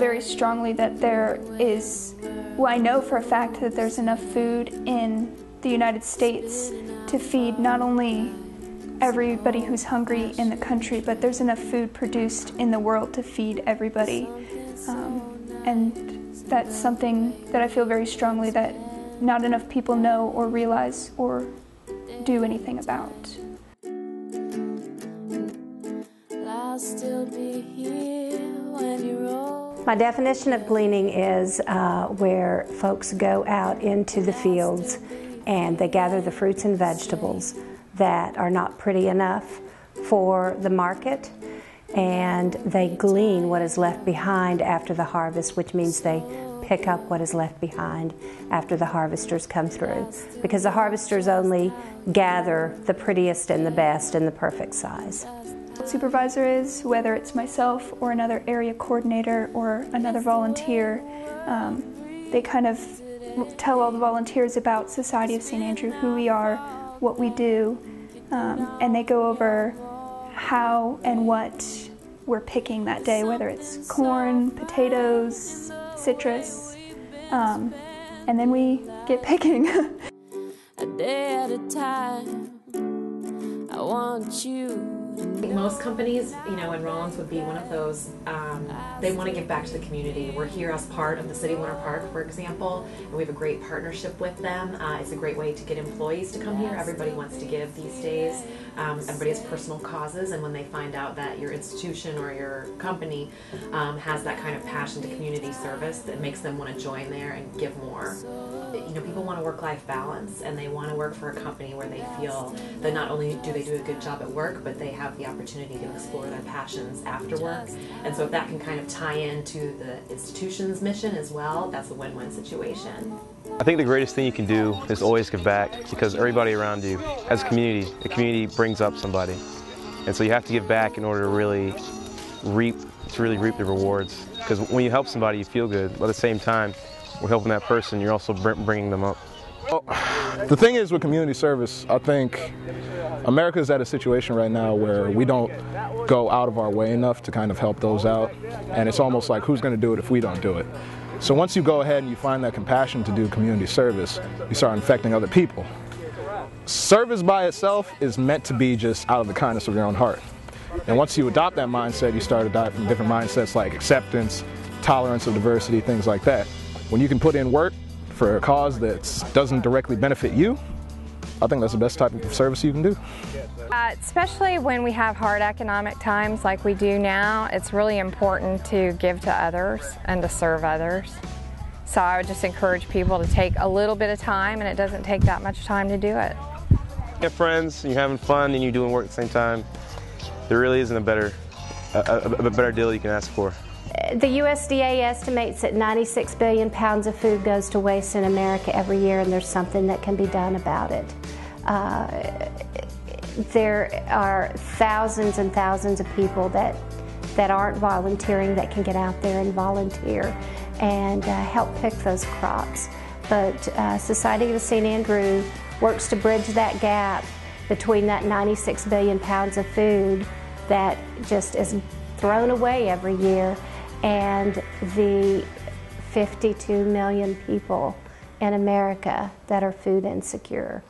very strongly that there is, well, I know for a fact that there's enough food in the United States to feed not only everybody who's hungry in the country, but there's enough food produced in the world to feed everybody. Um, and that's something that I feel very strongly that not enough people know or realize or do anything about. My definition of gleaning is uh, where folks go out into the fields and they gather the fruits and vegetables that are not pretty enough for the market and they glean what is left behind after the harvest, which means they pick up what is left behind after the harvesters come through. Because the harvesters only gather the prettiest and the best and the perfect size. Supervisor is, whether it's myself or another area coordinator or another volunteer, um, they kind of tell all the volunteers about Society of St. Andrew, who we are, what we do, um, and they go over how and what we're picking that day, whether it's corn, potatoes, citrus, um, and then we get picking. a day at a time, I want you most companies, you know, and Rollins would be one of those, um, they want to give back to the community. We're here as part of the City Winter Park, for example, and we have a great partnership with them. Uh, it's a great way to get employees to come here. Everybody wants to give these days. Um, everybody has personal causes, and when they find out that your institution or your company um, has that kind of passion to community service, that makes them want to join there and give more. You know, people want to work-life balance, and they want to work for a company where they feel that not only do they do a good job at work, but they have the opportunity to explore their passions after work. And so if that can kind of tie into the institution's mission as well, that's a win-win situation. I think the greatest thing you can do is always give back because everybody around you, as a community, the community brings up somebody. And so you have to give back in order to really reap, to really reap the rewards. Because when you help somebody, you feel good. But at the same time, we're helping that person, you're also bringing them up. Well, the thing is with community service, I think America is at a situation right now where we don't go out of our way enough to kind of help those out. And it's almost like who's going to do it if we don't do it? So once you go ahead and you find that compassion to do community service, you start infecting other people. Service by itself is meant to be just out of the kindness of your own heart. And once you adopt that mindset, you start adopting different mindsets like acceptance, tolerance of diversity, things like that. When you can put in work for a cause that doesn't directly benefit you, I think that's the best type of service you can do. Uh, especially when we have hard economic times like we do now, it's really important to give to others and to serve others. So I would just encourage people to take a little bit of time, and it doesn't take that much time to do it. You have friends, and you're having fun, and you're doing work at the same time. There really isn't a better, a, a, a better deal you can ask for. The USDA estimates that 96 billion pounds of food goes to waste in America every year, and there's something that can be done about it. Uh, there are thousands and thousands of people that that aren't volunteering that can get out there and volunteer and uh, help pick those crops. But uh, Society of St. Andrew works to bridge that gap between that 96 billion pounds of food that just is thrown away every year and the 52 million people in America that are food insecure.